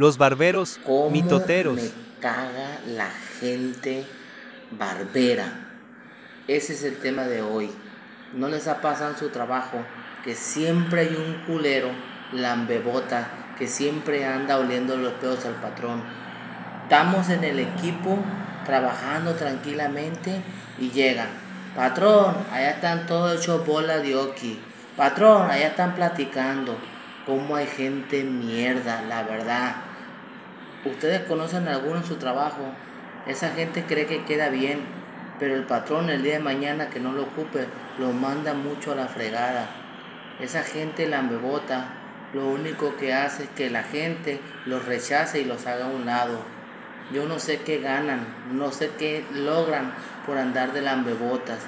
Los barberos, ¿Cómo mitoteros. me caga la gente barbera? Ese es el tema de hoy. ¿No les ha pasado en su trabajo que siempre hay un culero lambebota que siempre anda oliendo los pedos al patrón? Estamos en el equipo trabajando tranquilamente y llega. Patrón, allá están todos hechos bola de oki. Patrón, allá están platicando. Cómo hay gente mierda, la verdad. Ustedes conocen a alguno en su trabajo. Esa gente cree que queda bien, pero el patrón el día de mañana que no lo ocupe lo manda mucho a la fregada. Esa gente lambebota lo único que hace es que la gente los rechace y los haga a un lado. Yo no sé qué ganan, no sé qué logran por andar de lambebotas.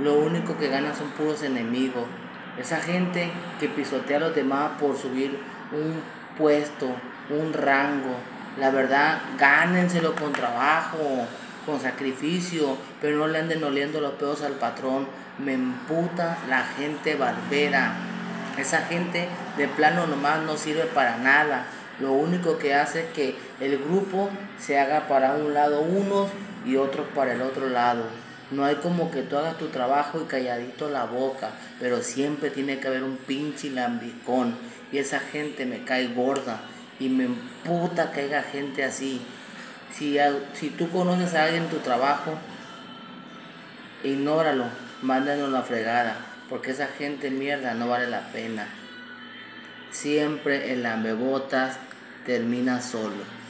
Lo único que ganan son puros enemigos. Esa gente que pisotea a los demás por subir un puesto, un rango. La verdad, gánenselo con trabajo, con sacrificio, pero no le anden oliendo los pedos al patrón. Me emputa la gente barbera. Esa gente de plano nomás no sirve para nada. Lo único que hace es que el grupo se haga para un lado unos y otros para el otro lado. No hay como que tú hagas tu trabajo y calladito la boca, pero siempre tiene que haber un pinche lambicón. Y esa gente me cae gorda y me emputa que haya gente así. Si, si tú conoces a alguien en tu trabajo, ignóralo, mándalo a la fregada, porque esa gente mierda no vale la pena. Siempre el lambebotas termina solo.